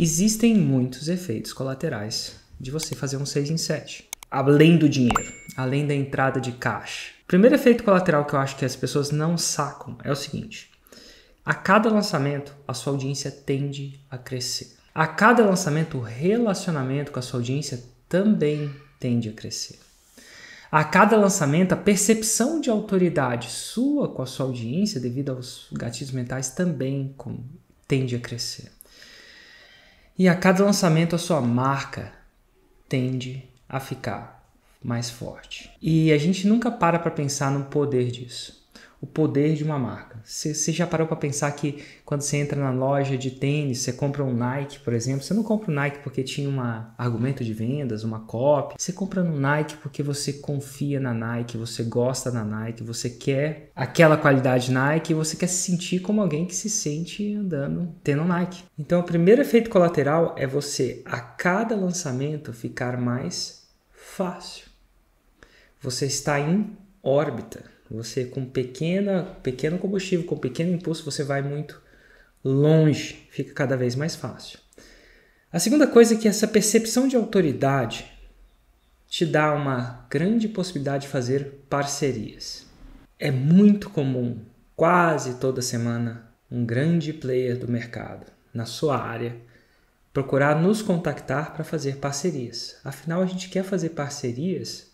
Existem muitos efeitos colaterais de você fazer um 6 em 7. Além do dinheiro, além da entrada de caixa. O primeiro efeito colateral que eu acho que as pessoas não sacam é o seguinte: a cada lançamento, a sua audiência tende a crescer. A cada lançamento, o relacionamento com a sua audiência também tende a crescer. A cada lançamento, a percepção de autoridade sua com a sua audiência, devido aos gatilhos mentais, também tende a crescer. E a cada lançamento, a sua marca tende a ficar mais forte. E a gente nunca para para pensar no poder disso o poder de uma marca. Você já parou para pensar que quando você entra na loja de tênis, você compra um Nike, por exemplo, você não compra um Nike porque tinha um argumento de vendas, uma copy. Você compra no Nike porque você confia na Nike, você gosta da Nike, você quer aquela qualidade Nike, você quer se sentir como alguém que se sente andando tendo Nike. Então, o primeiro efeito colateral é você a cada lançamento ficar mais fácil. Você está em órbita você com pequena, pequeno combustível, com pequeno impulso, você vai muito longe, fica cada vez mais fácil. A segunda coisa é que essa percepção de autoridade te dá uma grande possibilidade de fazer parcerias. É muito comum, quase toda semana, um grande player do mercado na sua área procurar nos contactar para fazer parcerias. Afinal, a gente quer fazer parcerias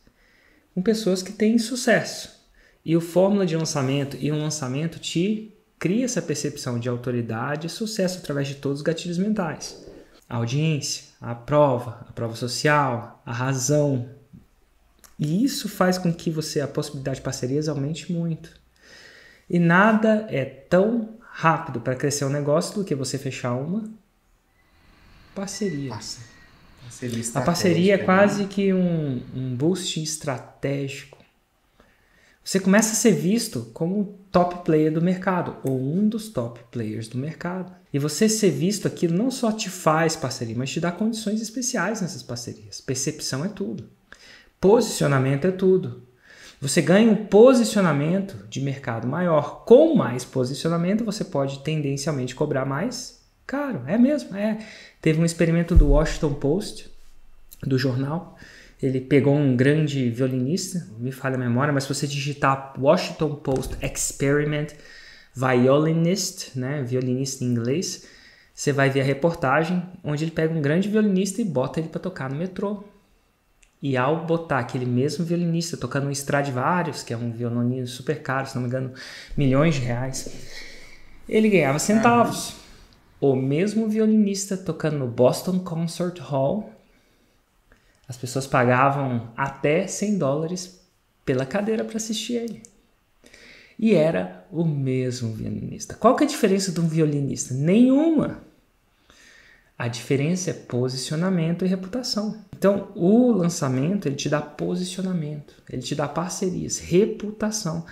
com pessoas que têm sucesso, e o fórmula de lançamento e um lançamento te cria essa percepção de autoridade e sucesso através de todos os gatilhos mentais. A audiência, a prova, a prova social, a razão. E isso faz com que você a possibilidade de parcerias aumente muito. E nada é tão rápido para crescer um negócio do que você fechar uma parceria. parceria a parceria é né? quase que um, um boost estratégico você começa a ser visto como top player do mercado ou um dos top players do mercado. E você ser visto aquilo não só te faz parceria, mas te dá condições especiais nessas parcerias. Percepção é tudo. Posicionamento é tudo. Você ganha um posicionamento de mercado maior. Com mais posicionamento, você pode tendencialmente cobrar mais caro. É mesmo, é. Teve um experimento do Washington Post, do jornal, ele pegou um grande violinista, me falha a memória, mas se você digitar Washington Post Experiment Violinist, né, violinista em inglês, você vai ver a reportagem onde ele pega um grande violinista e bota ele para tocar no metrô. E ao botar aquele mesmo violinista tocando um Stradivarius, que é um violino super caro, se não me engano, milhões de reais, ele ganhava centavos. O mesmo violinista tocando no Boston Concert Hall, as pessoas pagavam até 100 dólares pela cadeira para assistir ele. E era o mesmo violinista. Qual que é a diferença de um violinista? Nenhuma. A diferença é posicionamento e reputação. Então, o lançamento ele te dá posicionamento, ele te dá parcerias, reputação.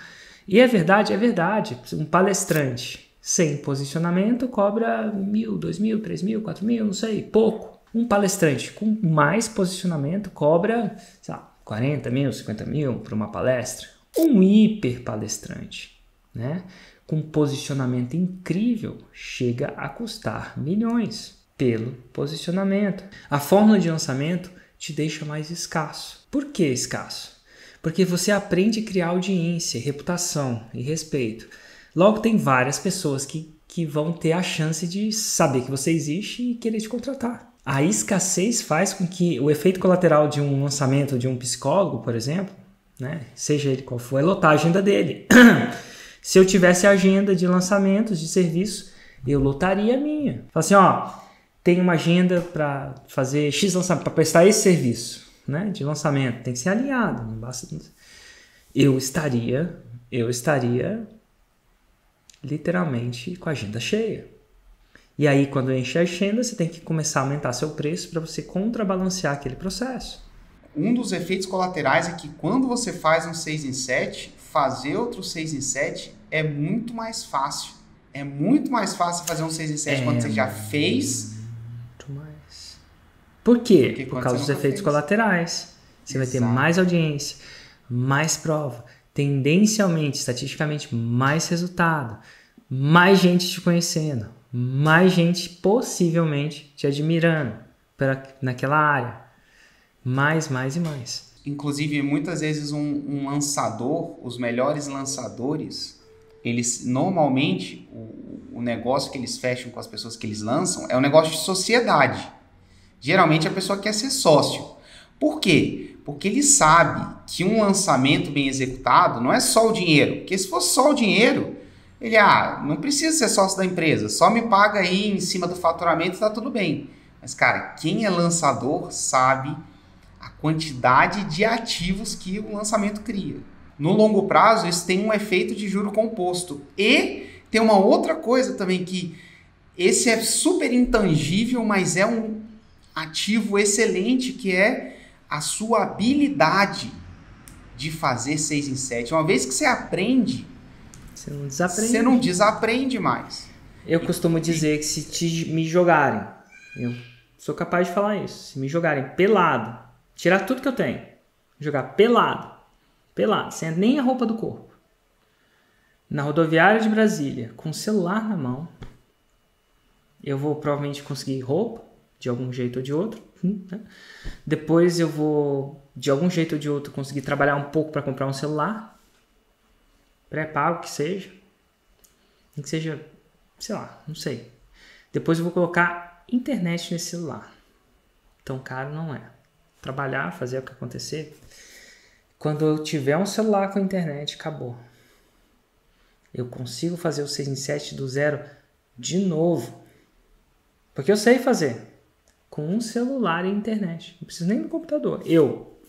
E é verdade, é verdade. Um palestrante sem posicionamento cobra mil, dois mil, três mil, quatro mil, não sei, pouco. Um palestrante com mais posicionamento cobra, sei lá, 40 mil, 50 mil para uma palestra. Um hiper palestrante, né? com posicionamento incrível, chega a custar milhões pelo posicionamento. A fórmula de lançamento te deixa mais escasso. Por que escasso? Porque você aprende a criar audiência, reputação e respeito. Logo, tem várias pessoas que, que vão ter a chance de saber que você existe e querer te contratar. A escassez faz com que o efeito colateral de um lançamento de um psicólogo, por exemplo, né, seja ele qual for, é lotar a agenda dele. Se eu tivesse agenda de lançamentos de serviço, eu lotaria a minha. Fala assim, ó, tem uma agenda para fazer X lançamento, para prestar esse serviço, né, de lançamento, tem que ser alinhado, não basta eu estaria, eu estaria literalmente com a agenda cheia. E aí, quando enche a agenda, você tem que começar a aumentar seu preço para você contrabalancear aquele processo. Um dos efeitos colaterais é que quando você faz um 6 em 7, fazer outro 6 em 7 é muito mais fácil. É muito mais fácil fazer um 6 em 7 é quando você já fez. Muito mais. Por quê? Por causa dos efeitos fez. colaterais. Você Exato. vai ter mais audiência, mais prova, tendencialmente, estatisticamente, mais resultado, mais gente te conhecendo, mais gente possivelmente te admirando pra, naquela área. Mais, mais e mais. Inclusive, muitas vezes um, um lançador, os melhores lançadores, eles normalmente o, o negócio que eles fecham com as pessoas que eles lançam é um negócio de sociedade. Geralmente a pessoa quer ser sócio. Por quê? Porque ele sabe que um lançamento bem executado não é só o dinheiro. Porque se fosse só o dinheiro, ele, ah, não precisa ser sócio da empresa, só me paga aí em cima do faturamento tá tudo bem. Mas, cara, quem é lançador sabe a quantidade de ativos que o lançamento cria. No longo prazo, isso tem um efeito de juro composto. E tem uma outra coisa também que esse é super intangível, mas é um ativo excelente que é a sua habilidade de fazer 6 em 7. Uma vez que você aprende, você não desaprende. Você não desaprende mais. Eu costumo dizer que se te, me jogarem, eu sou capaz de falar isso, se me jogarem pelado, tirar tudo que eu tenho, jogar pelado, pelado, sem nem a roupa do corpo, na rodoviária de Brasília, com o celular na mão, eu vou provavelmente conseguir roupa, de algum jeito ou de outro. Né? Depois eu vou, de algum jeito ou de outro, conseguir trabalhar um pouco para comprar um celular. Pré-pago que seja. Que seja, sei lá, não sei. Depois eu vou colocar internet nesse celular. Tão caro não é. Trabalhar, fazer o que acontecer. Quando eu tiver um celular com internet, acabou. Eu consigo fazer o 6 em 7 do zero de novo. Porque eu sei fazer com um celular e internet. Não preciso nem do computador. Eu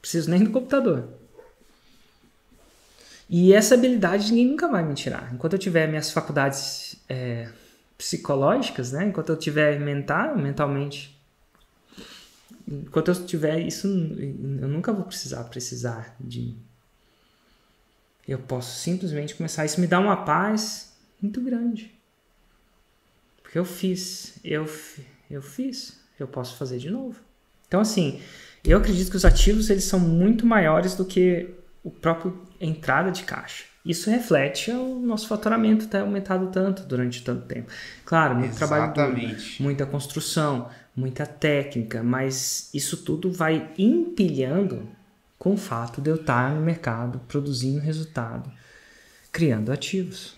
preciso nem do computador. E essa habilidade ninguém nunca vai me tirar. Enquanto eu tiver minhas faculdades é, psicológicas, né? Enquanto eu tiver mental, mentalmente, enquanto eu tiver isso, eu nunca vou precisar precisar de. Eu posso simplesmente começar. Isso me dá uma paz muito grande. Porque eu fiz, eu eu fiz, eu posso fazer de novo. Então, assim, eu acredito que os ativos eles são muito maiores do que o próprio entrada de caixa. Isso reflete o nosso faturamento ter aumentado tanto durante tanto tempo. Claro, muito Exatamente. trabalho duro, muita construção, muita técnica, mas isso tudo vai empilhando com o fato de eu estar no mercado produzindo resultado, criando ativos.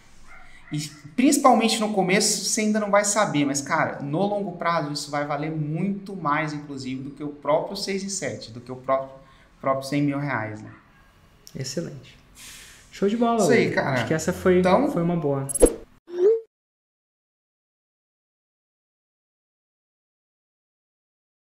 E principalmente no começo você ainda não vai saber, mas cara, no longo prazo isso vai valer muito mais, inclusive, do que o próprio 6 e 7, do que o próprio, próprio 100 mil reais. Né? Excelente. Show de bola. Isso aí, cara. Acho que essa foi, então, foi uma boa.